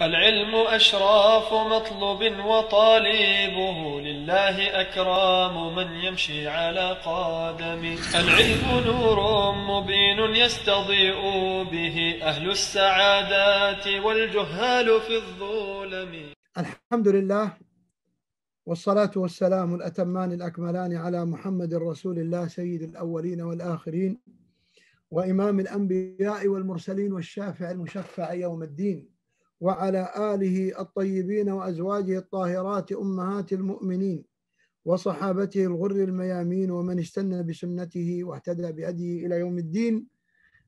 العلم أشراف مطلوب وطالبه لله أكرام من يمشي على قدم العلم نور مبين يستضيء به أهل السعادات والجهال في الظلم. الحمد لله والصلاة والسلام الأتمان الأكملان على محمد رسول الله سيد الأولين والآخرين وإمام الأنبياء والمرسلين والشافع المشفع يوم الدين. وعلى آله الطيبين وأزواجه الطاهرات أمهات المؤمنين وصحابته الغر الميامين ومن استنى بسنته واهتدى بهديه إلى يوم الدين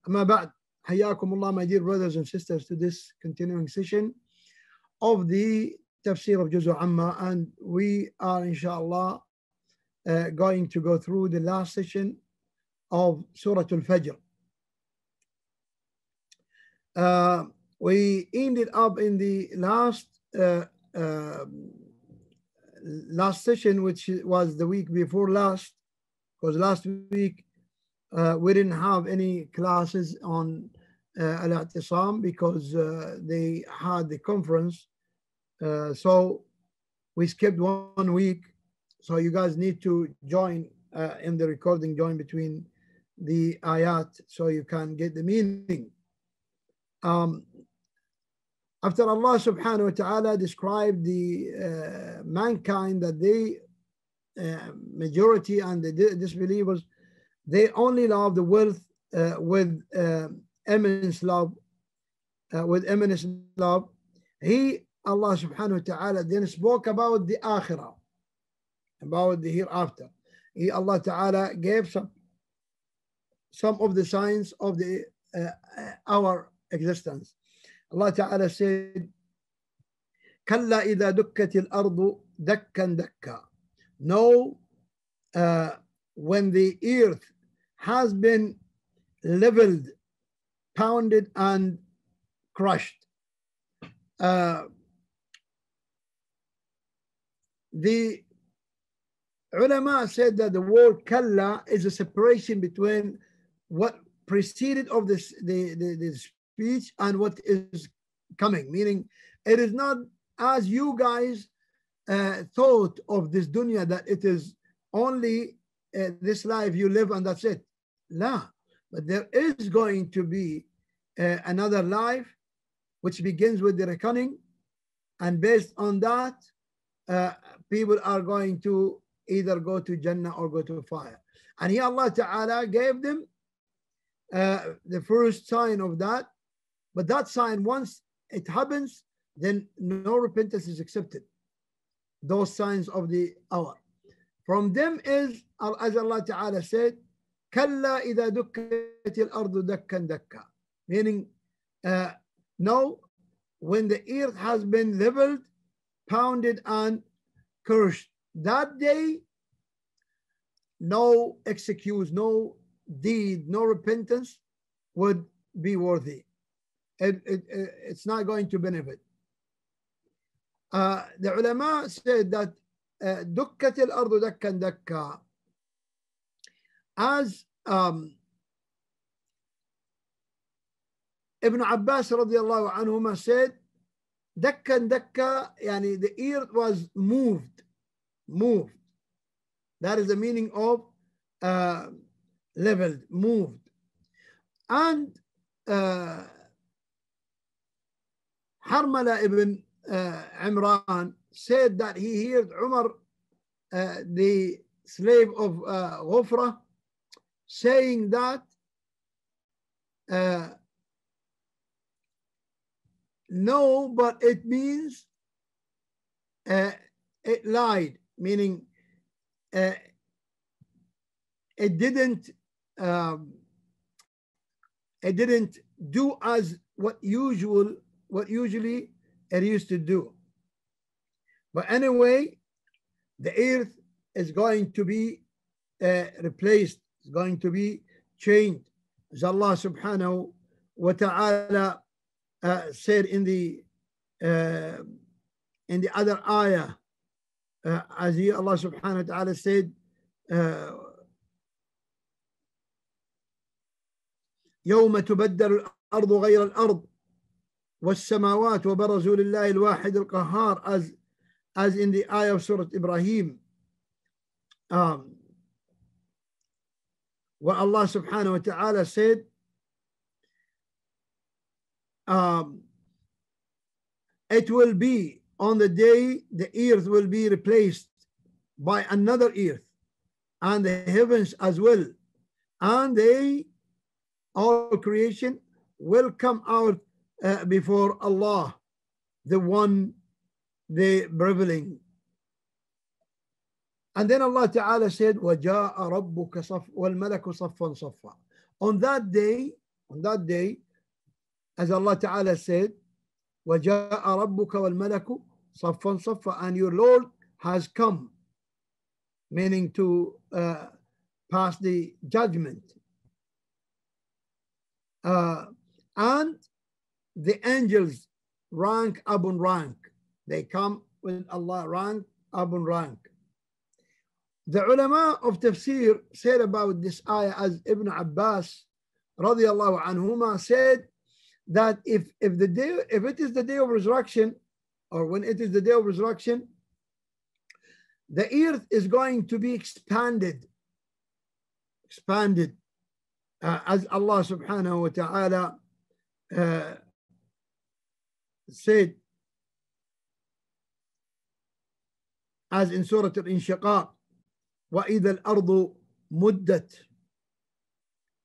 أما بعد حياكم الله my dear brothers and sisters to this continuing session of the tafsir of Juzu Amma and we are inshallah uh, going to go through the last session of Surah Al-Fajr. Uh, we ended up in the last uh, uh, last session, which was the week before last, because last week uh, we didn't have any classes on uh, Al-I'tisam because uh, they had the conference. Uh, so we skipped one week. So you guys need to join in the recording, join between the ayat so you can get the meaning. Um, after Allah subhanahu wa ta'ala described the uh, mankind that they uh, majority and the disbelievers they only love the wealth uh, with immense love with immense love. He Allah subhanahu wa ta'ala then spoke about the akhirah about the hereafter. He Allah ta'ala gave some some of the signs of the our existence Allah تعالى said, Kalla ida dukkatil ardu dakkan dakka. No, uh, when the earth has been leveled, pounded, and crushed, uh, the ulama said that the word kalla is a separation between what preceded of this the, the, the speech and what is coming, meaning it is not as you guys uh, thought of this dunya that it is only uh, this life you live and that's it. La, but there is going to be uh, another life which begins with the reckoning, and based on that, uh, people are going to either go to Jannah or go to fire. And here Allah Ta'ala gave them uh, the first sign of that but that sign, once it happens, then no repentance is accepted. Those signs of the hour. From them is, as Allah Ta'ala said, كلا إذا دكت الأرض دكا دكا. Meaning, uh, no, when the earth has been leveled, pounded, and cursed, that day, no excuse, no deed, no repentance would be worthy it, it, it's not going to benefit. Uh, the ulama said that دكت الأرض دكا دكا as um, Ibn Abbas radiallahu anhuma said دكا دكا يعني the earth was moved moved that is the meaning of uh, leveled moved and uh, Harmala ibn uh, Imran said that he heard Umar, uh, the slave of uh, Ghufra, saying that uh, no, but it means uh, it lied, meaning uh, it didn't um, it didn't do as what usual what usually it used to do. But anyway, the earth is going to be uh, replaced, it's going to be changed. As Allah subhanahu wa ta'ala uh, said in the uh, in the other ayah, uh, as he, Allah subhanahu wa ta'ala said, uh, يوم تبدل الأرض غير الأرض والسماوات وبرزوا لله الواحد القهار as as in the ayah of Surah Ibrahim um, where Allah subhanahu wa ta'ala said um, it will be on the day the earth will be replaced by another earth and the heavens as well and they all creation will come out uh, before Allah the one the reveling and then Allah Ta'ala said وَجَاءَ رَبُّكَ صف وَالْمَلَكُ صَفًّا صَفًّا on that day on that day as Allah Ta'ala said وَجَاءَ رَبُّكَ وَالْمَلَكُ صَفًّا صَفًّا and your Lord has come meaning to uh, pass the judgment uh, and the angels rank upon rank. They come with Allah rank upon rank. The ulama of tafsir said about this ayah as Ibn Abbas radiallahu anhuma said that if if the day if it is the day of resurrection or when it is the day of resurrection the earth is going to be expanded. Expanded. Uh, as Allah subhanahu wa ta'ala uh, said as in Surah Al-Inshiqaq وَإِذَا الْأَرْضُ مُدَّتْ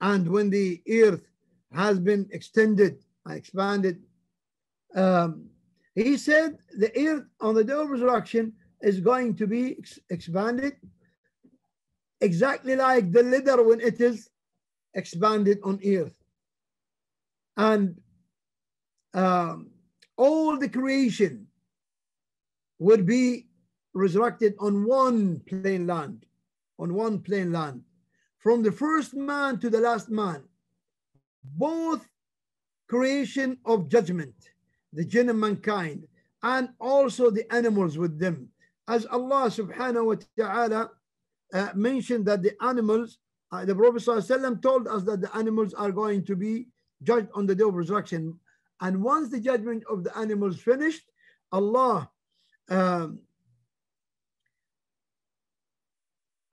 and when the earth has been extended expanded um, he said the earth on the day of resurrection is going to be ex expanded exactly like the leather when it is expanded on earth and um, all the creation would be resurrected on one plain land on one plain land. From the first man to the last man both creation of judgment the jinn and mankind and also the animals with them. As Allah subhanahu wa ta'ala uh, mentioned that the animals uh, the Prophet told us that the animals are going to be judged on the day of resurrection and once the judgment of the animals finished Allah um,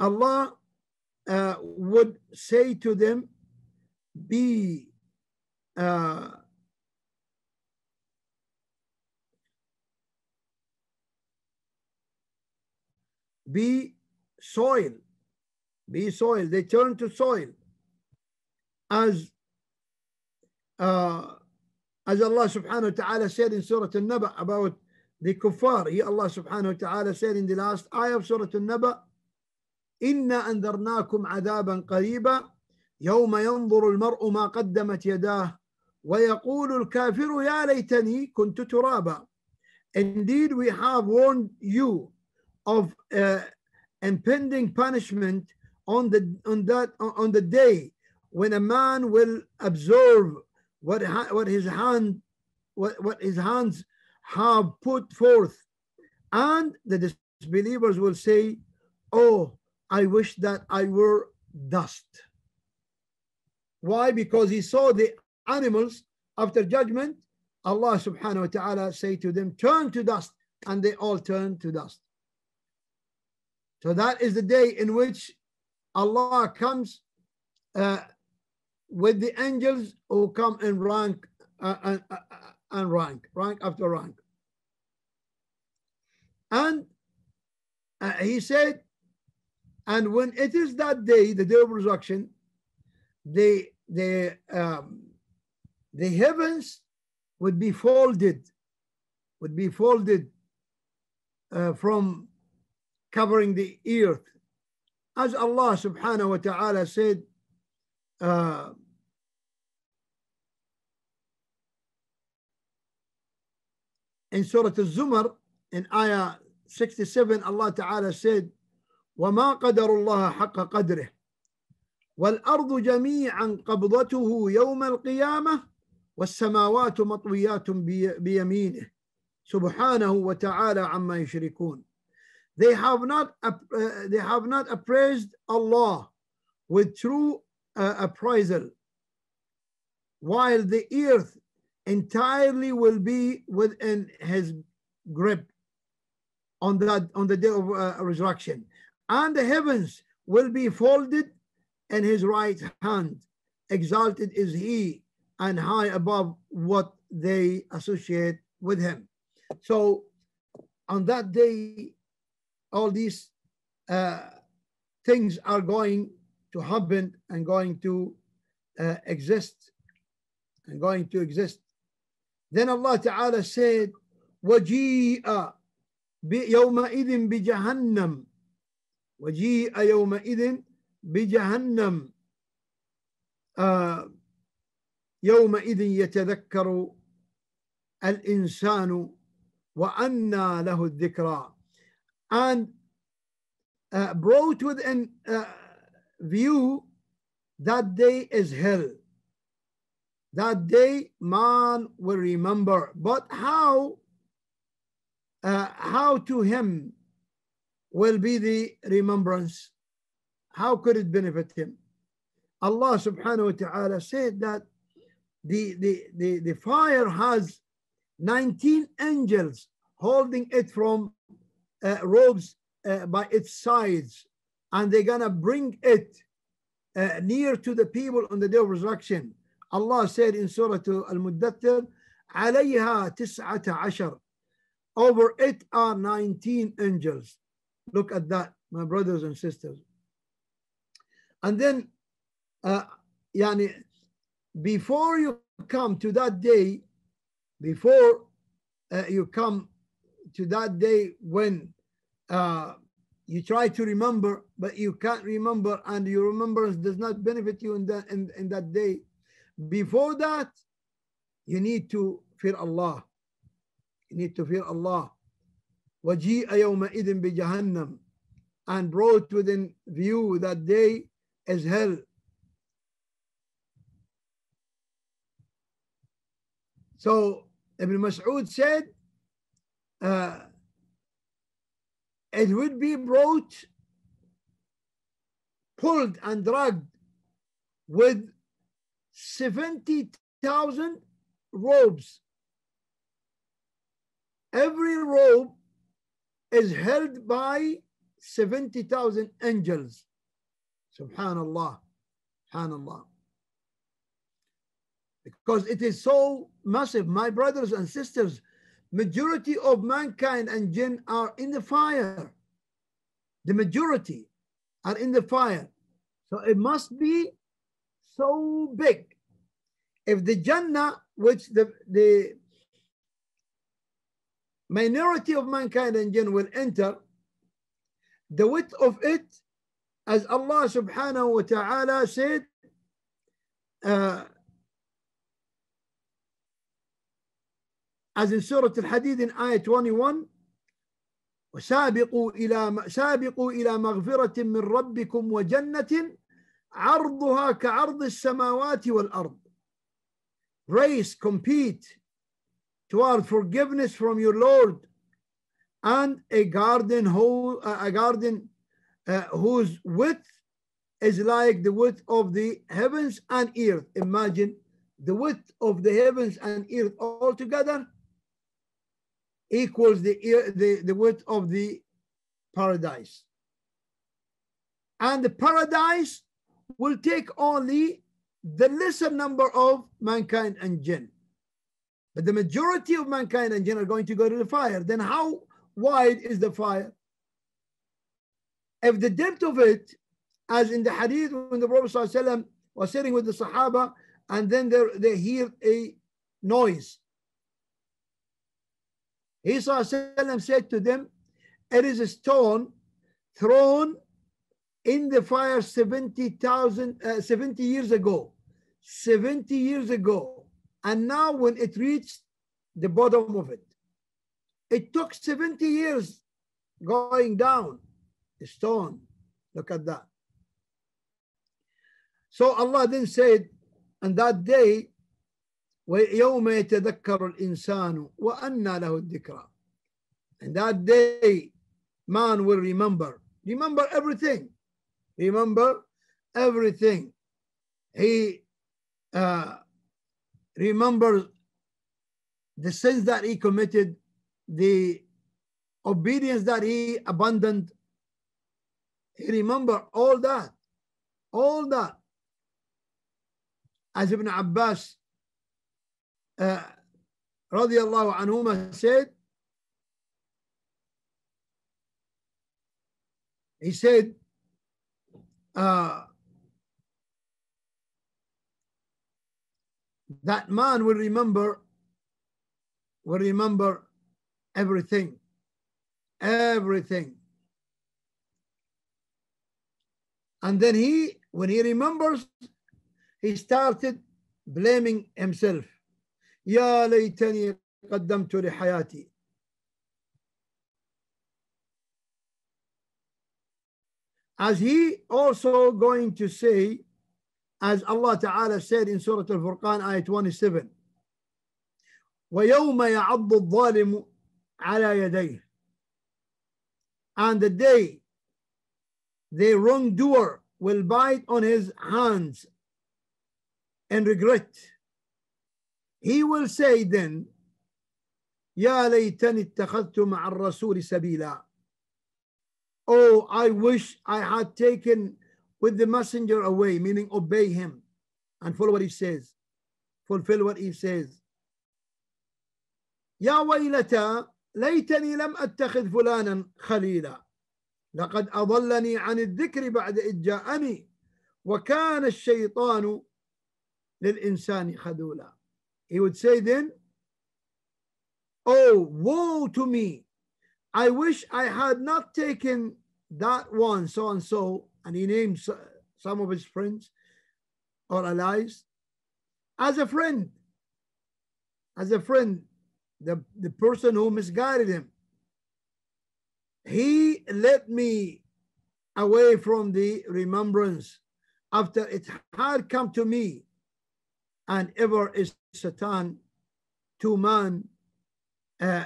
Allah uh, would say to them, be uh, be soil, be soil. They turn to soil as uh, as Allah subhanahu wa ta'ala said in Surah An-Naba about the kuffar. He Allah subhanahu wa ta'ala said in the last ayah of Surah An-Naba إنا أنذرناكم عذابا قريبا يوم ينظر المرء ما قدمت يداه ويقول الكافر يا ليتني كنت ترابا Indeed we have warned you of uh, impending punishment on the on that on the day when a man will observe what what his hand what, what his hands have put forth and the disbelievers will say oh I wish that I were dust. Why? Because he saw the animals after judgment. Allah subhanahu wa ta'ala say to them, turn to dust. And they all turn to dust. So that is the day in which Allah comes uh, with the angels who come in rank uh, and, uh, and rank, rank after rank. And uh, he said, and when it is that day, the day of resurrection, the the um, the heavens would be folded, would be folded uh, from covering the earth, as Allah Subhanahu wa Taala said. Uh, in Surah Al-Zumar, in Ayah 67, Allah Ta'ala said, وما قدر الله حق قدره والأرض جميعا قبضته يوم القيامة والسماوات مطويات بيمينه سبحانه وتعالى عما يشركون they have not uh, they have not appraised Allah with true uh, appraisal while the earth entirely will be within his grip on that on the day of uh, resurrection. And the heavens will be folded in his right hand exalted is he and high above what they associate with him. So on that day all these uh, things are going to happen and going to uh, exist and going to exist then Allah Ta'ala said وجيء يومئذ بجهنم. وجيء يومئذ بجهنم. آه يومئذ يتذكر الإنسان وأنى له الذكرى. And uh, brought within uh, view that day is hell. That day man will remember. But how uh, how to him will be the remembrance? How could it benefit him? Allah subhanahu wa ta'ala said that the, the, the, the fire has 19 angels holding it from uh, ropes uh, by its sides and they're gonna bring it uh, near to the people on the day of resurrection Allah said in Surah Al-Muddathir عليها تسعة عشر over it are 19 angels look at that my brothers and sisters and then uh, يعني before you come to that day before uh, you come to that day when uh, you try to remember but you can't remember and your remembrance does not benefit you in that in, in that day before that you need to fear Allah you need to fear Allah وجيء يومئذ بجهنم and brought within view that day is hell so Ibn Mas'ud said uh, it would be brought pulled and dragged with 70,000 robes. Every robe is held by 70,000 angels. Subhanallah. Subhanallah. Because it is so massive. My brothers and sisters, majority of mankind and jinn are in the fire. The majority are in the fire. So it must be so big. If the Jannah, which the, the minority of mankind and jinn will enter, the width of it, as Allah subhanahu wa ta'ala said, uh, as in Surah Al-Hadid in ayah 21, وسابقوا إلى سابقوا إلى مغفرة من ربكم وجنة عرضها كعرض السماوات والأرض race compete toward forgiveness from your Lord and a garden whole, a garden uh, whose width is like the width of the heavens and earth. Imagine the width of the heavens and earth altogether equals the, the, the width of the paradise. And the paradise will take only the lesser number of mankind and jinn. But the majority of mankind and jinn are going to go to the fire. Then how wide is the fire? If the depth of it, as in the hadith when the Prophet ﷺ was sitting with the Sahaba and then they, they hear a noise. He ﷺ said to them, it is a stone thrown in the fire 70,000, uh, 70 years ago. 70 years ago. And now when it reached the bottom of it, it took 70 years going down the stone. Look at that. So Allah then said, on that day, ويوم يتذكر الإنسان وأنى له الذكرى. And that day, man will remember. Remember everything. Remember everything. He uh, remembers the sins that he committed, the obedience that he abandoned. He remember all that, all that. As Ibn Abbas uh, anhuma said, he said, uh, that man will remember will remember everything everything and then he when he remembers he started blaming himself يا ليتني قدمت لحياتي as he also going to say as Allah Ta'ala said in Surah Al-Furqan ayat 27 ويوم يعض الظالم على يديه and the day the wrongdoer will bite on his hands and regret he will say then يا ليتني اتخذت مع الرسول سبيلا Oh, I wish I had taken with the messenger away, meaning obey him and follow what he says, fulfill what he says. يا ويلتى ليتني لم أتخذ فلانا خليلا لقد أضلني عن الذكر بعد إذ جاءني وكان الشيطان للإنسان خذولا He would say then, Oh, woe to me! I wish I had not taken that one, so and so, and he named some of his friends or allies as a friend. As a friend, the, the person who misguided him. He led me away from the remembrance after it had come to me, and ever is Satan to man uh,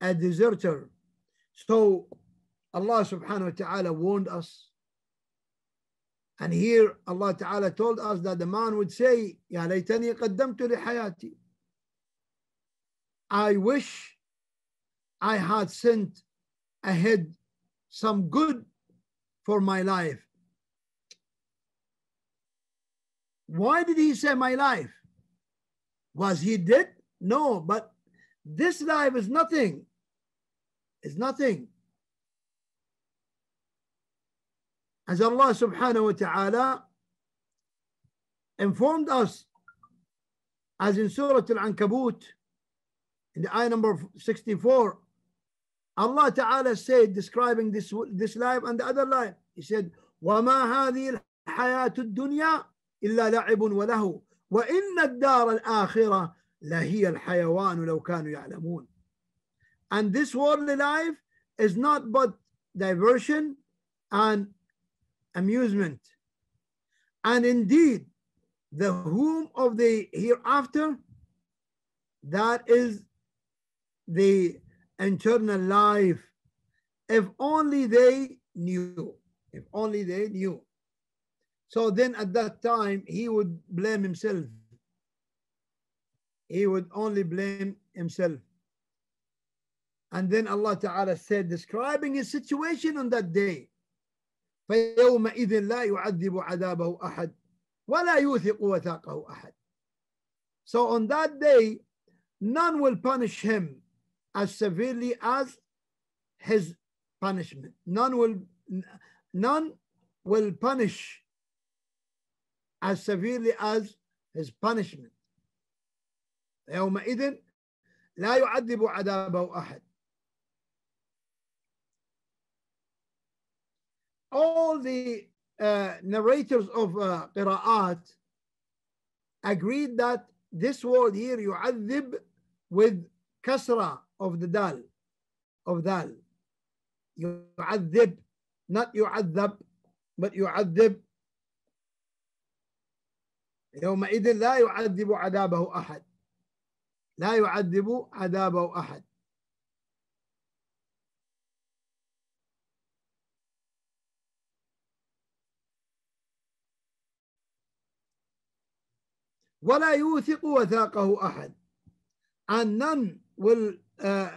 a deserter. So Allah subhanahu wa ta'ala warned us. And here Allah ta'ala told us that the man would say, Ya laytani qaddamtu li hayati. I wish I had sent ahead some good for my life. Why did he say my life? Was he dead? No, but this life is nothing It's nothing. As Allah subhanahu wa ta'ala informed us, as in Surah Al-Ankabut, in the ayah number 64, Allah Ta'ala said, describing this, this life and the other life, He said, وَمَا هَذِهِ الْحَيَاةُ الدُّنْيَا إِلَّا لَعِبٌ وَلَهُ وَإِنَّ الدَّارَ الْآخِرَةَ لَهِيَ الْحَيَوَانُ لَوْ كَانُوا يَعْلَمُونَ and this worldly life is not but diversion and amusement. And indeed, the home of the hereafter, that is the eternal life. If only they knew. If only they knew. So then at that time, he would blame himself. He would only blame himself. And then Allah Ta'ala said, describing his situation on that day, فيومئذ لا يعذب عذابه أحد ولا يوثق وثاقه أحد. So on that day, none will punish him as severely as his punishment. None will none will punish as severely as his punishment. يومئذ لا يعذب عذابه أحد. All the uh, narrators of uh, qira'at agreed that this word here يعذب with kasra of the dal of dal يعذب not يعذب but يعذب يومئذ لا يعذب عذابه أحد لا يعذب عذابه أحد ولا يوثق وثاقه أحد and none will uh,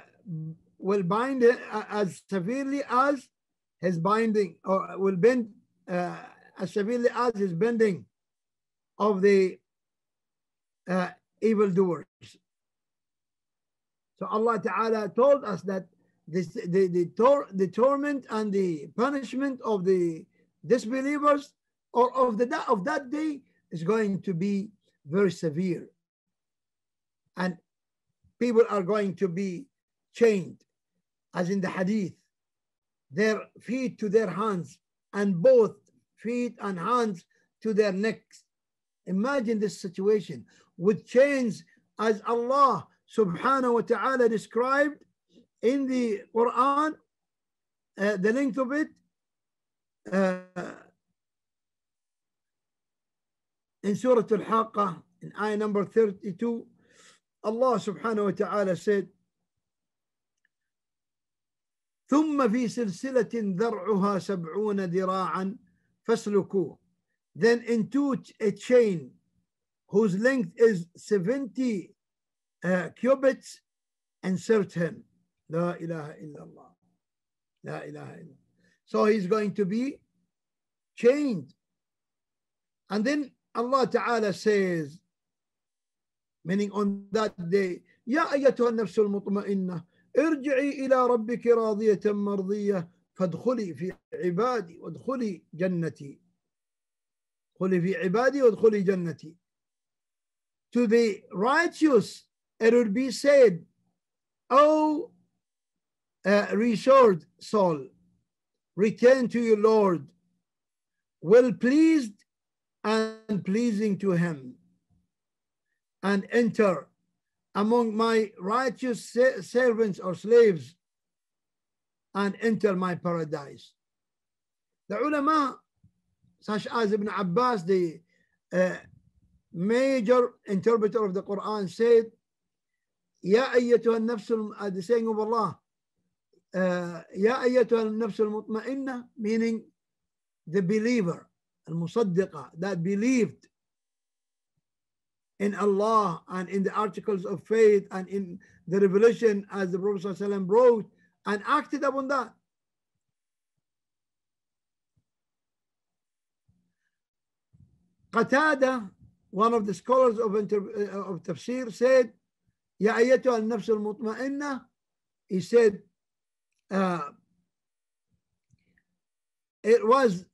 will bind it as severely as his binding or will bend uh, as severely as his bending of the uh, evildoers. So Allah Ta'ala told us that this, the, the, tor- the torment and the punishment of the disbelievers or of, the, of that day is going to be very severe. And people are going to be chained, as in the hadith, their feet to their hands and both feet and hands to their necks. Imagine this situation with chains as Allah subhanahu wa ta'ala described in the Quran, uh, the length of it, uh, in Surah Al-Haqqah, in ayah number 32, Allah subhanahu wa ta'ala said, ثم في سلسلة ذرعها سبعون ذراعا فاسلكوه then into a chain whose length is 70 uh, cubits insert him La ilaha illallah. La ilaha illallah. So he's going to be chained. And then Allah Ta'ala says, meaning on that day, يا أيتها النفس المطمئنة ارجعي إلى ربك راضية مرضية فادخلي في عبادي وادخلي جنتي ادخلي في عبادي وادخلي جنتي To the righteous it will be said, Oh uh, restored soul, return to your Lord, well pleased and pleasing to him, and enter among my righteous servants or slaves, and enter my paradise. The ulama, such as Ibn Abbas, the uh, major interpreter of the Quran, said, يا أيتها النفس the saying of Allah يا أيتها النفس المطمئنة meaning the believer al-musaddiqa, that believed in Allah and in the articles of faith and in the revelation as the Prophet ﷺ wrote and acted upon that. Qatada, one of the scholars of, uh, of tafsir, said, Ya ayyatuha al-nafs al-mutma'inna, he said, uh, it was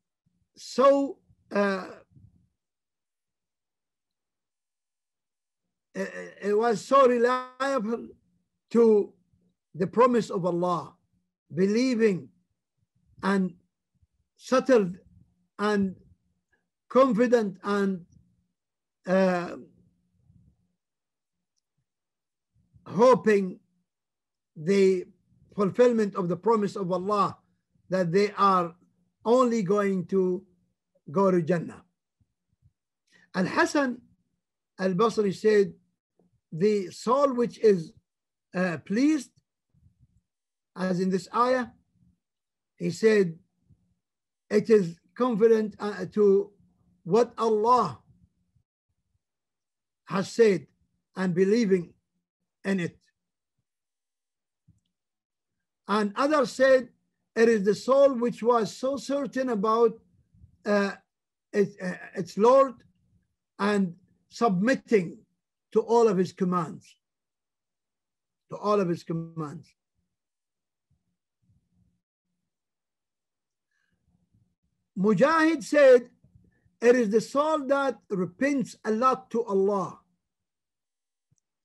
so uh, it was so reliable to the promise of Allah, believing and settled and confident and uh, hoping the fulfillment of the promise of Allah that they are only going to go to Jannah. Al Hassan al Basri said, The soul which is uh, pleased, as in this ayah, he said, it is confident uh, to what Allah has said and believing in it. And others said it is the soul which was so certain about uh, it, uh, its Lord and submitting to all of his commands. To all of his commands. Mujahid said, It is the soul that repents a lot to Allah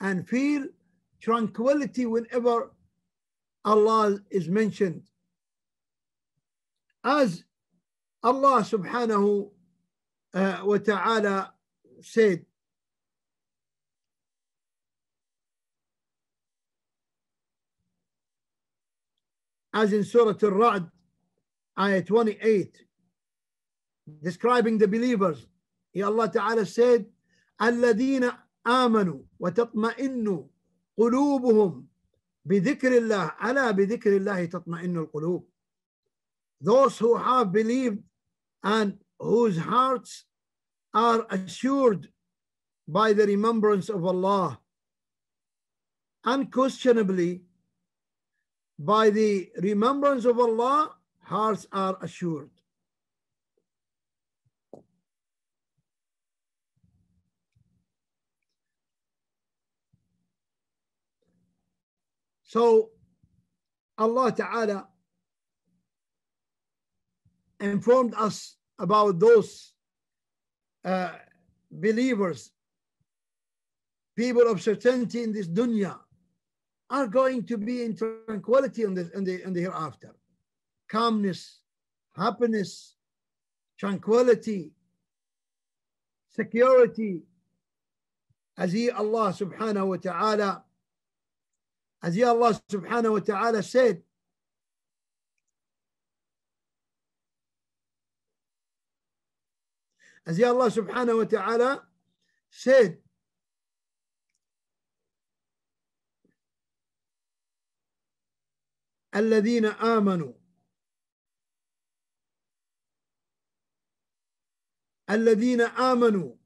and feel tranquility whenever Allah is mentioned. As Allah uh, wa ta'ala said, as in Surah Al-Ra'd, ayah 28, describing the believers. Allah Ta'ala said, الذين آمنوا وتطمئن قلوبهم بذكر الله ألا بذكر الله تطمئن القلوب those who have believed and whose hearts are assured by the remembrance of Allah unquestionably by the remembrance of Allah, hearts are assured. So Allah Ta'ala informed us about those uh, believers, people of certainty in this dunya, are going to be in tranquility in the, in the, in the hereafter. Calmness, happiness, tranquility, security. As he Allah subhanahu wa ta'ala, as he Allah subhanahu wa ta'ala said, أزي الله سبحانه وتعالى سيد الذين آمنوا. الذين آمنوا.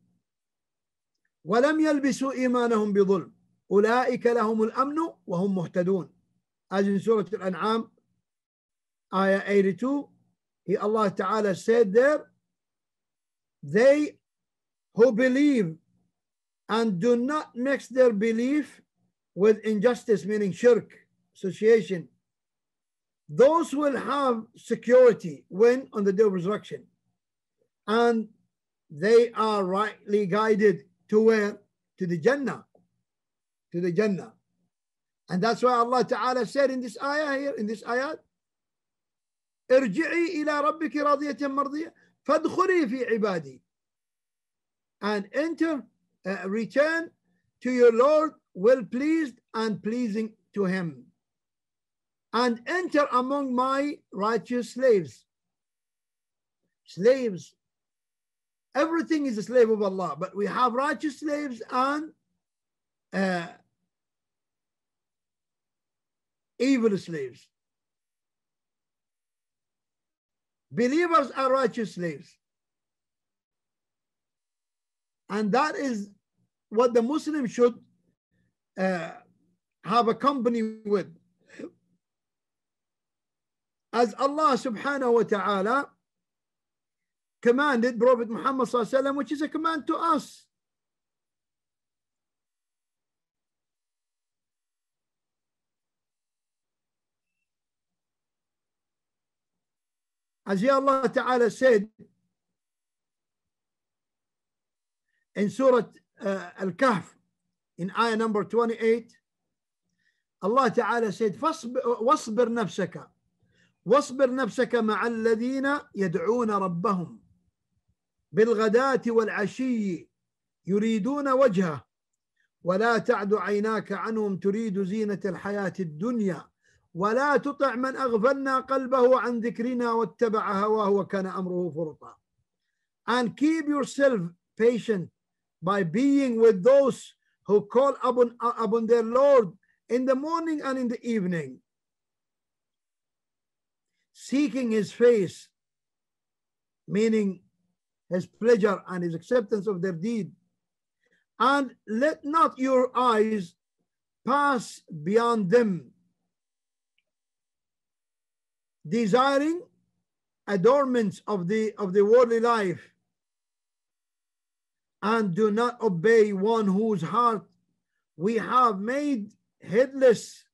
ولم يلبسوا إيمانهم بظلم. أولئك لهم الأمن وهم مهتدون. أجل سورة الأنعام آية 82 هي الله تعالى سيد there they who believe and do not mix their belief with injustice meaning shirk association those will have security when on the day of resurrection and they are rightly guided to where to the jannah to the jannah and that's why allah ta'ala said in this ayah here in this ayat ارجعي إلى ربك راضية مرضية فادخلي في عبادي and enter uh, return to your Lord well pleased and pleasing to him and enter among my righteous slaves. Slaves. Everything is a slave of Allah, but we have righteous slaves and uh, evil slaves. Believers are righteous slaves. And that is what the Muslim should uh, have a company with as Allah subhanahu wa ta'ala commanded Prophet Muhammad which is a command to us. As Allah Ta'ala said in Surah uh, Al-Kahf in ayah number 28, Allah Ta'ala said, وَاصْبِرْ نَفْسَكَ واصبر نفسك مع الذين يدعون ربهم. بالغداة والعشي يريدون وجهه ولا تعد عيناك عنهم تريد زينة الحياة الدنيا. ولا تطع من أغفلنا قلبه عن ذكرنا واتبع هواه وكان أمره فرطا and keep yourself patient by being with those who call upon, upon their Lord in the morning and in the evening seeking his face, meaning his pleasure and his acceptance of their deed. And let not your eyes pass beyond them, desiring adornments of the of the worldly life, and do not obey one whose heart we have made headless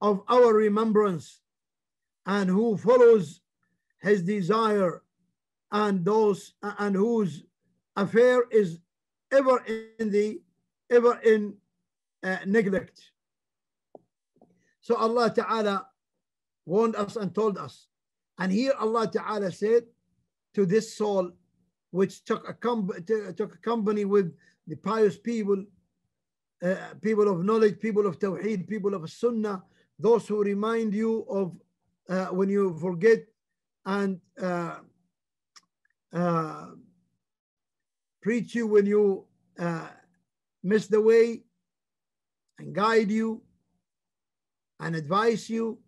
of our remembrance and who follows his desire and those and whose affair is ever in the ever in uh, neglect. So allah ta'ala warned us and told us and here allah ta'ala said to this soul which took a, com- took a company with the pious people uh, people of knowledge people of tawheed people of sunnah those who remind you of uh, when you forget and uh, uh, preach you when you uh, miss the way and guide you and advise you.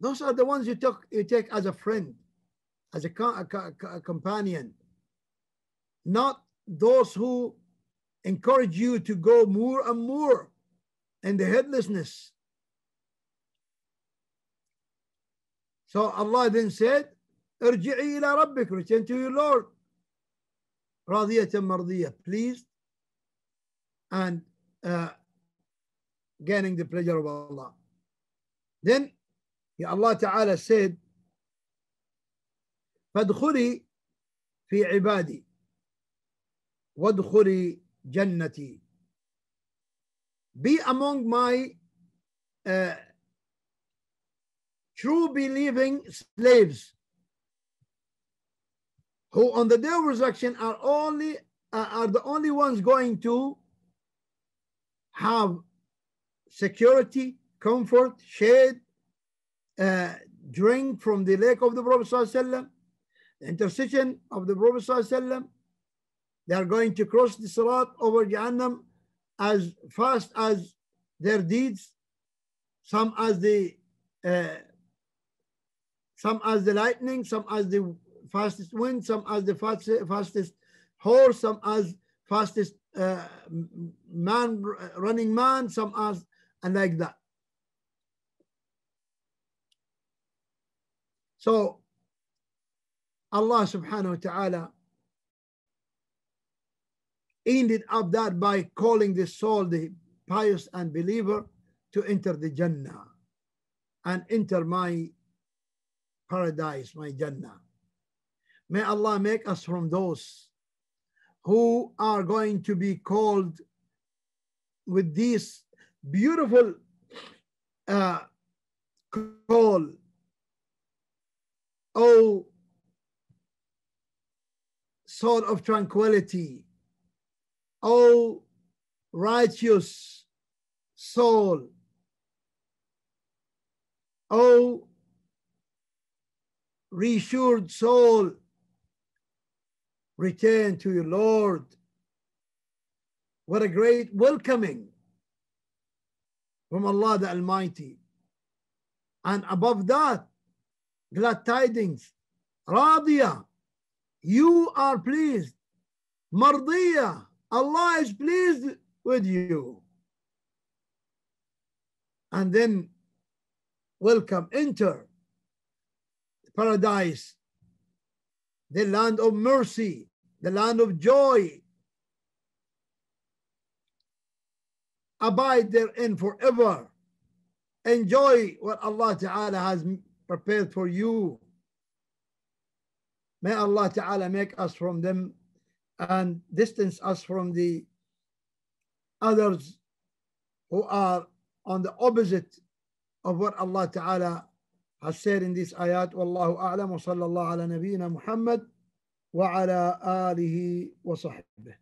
Those are the ones you take, you take as a friend, as a, co co companion, not those who encourage you to go more and more in the headlessness. So Allah then said, Irji'i ila rabbik, return to your Lord. Radiyatan mardiyah, pleased and uh, gaining the pleasure of Allah. Then Allah Ta'ala said, فادخلي في عبادي وادخلي جنتي be among my uh, true believing slaves who on the day of resurrection are only uh, are the only ones going to have security comfort shade uh, drink from the lake of the prophet sallallahu the intercession of the prophet sallallahu they are going to cross the Sirat over Jahannam as fast as their deeds, some as the uh, some as the lightning, some as the fastest wind, some as the fastest, fastest horse, some as fastest uh, man running man, some as and like that. So Allah subhanahu wa ta'ala ended up that by calling the soul, the pious and believer, to enter the Jannah and enter my paradise, my Jannah. May Allah make us from those who are going to be called with this beautiful uh, call. Oh, soul of tranquility, O righteous soul, O reassured soul, return to your Lord. What a great welcoming from Allah the Almighty. And above that, glad tidings, Radia, you are pleased. Mardiya, Allah is pleased with you. And then welcome, enter paradise, the land of mercy, the land of joy. Abide therein forever. Enjoy what Allah Ta'ala has prepared for you. May Allah Ta'ala make us from them and distance us from the others who are on the opposite of what Allah Ta'ala has said in this ayat. Wallahu a'lam wa sallallahu ala nabiyyina Muhammad wa ala alihi wa sahbihi.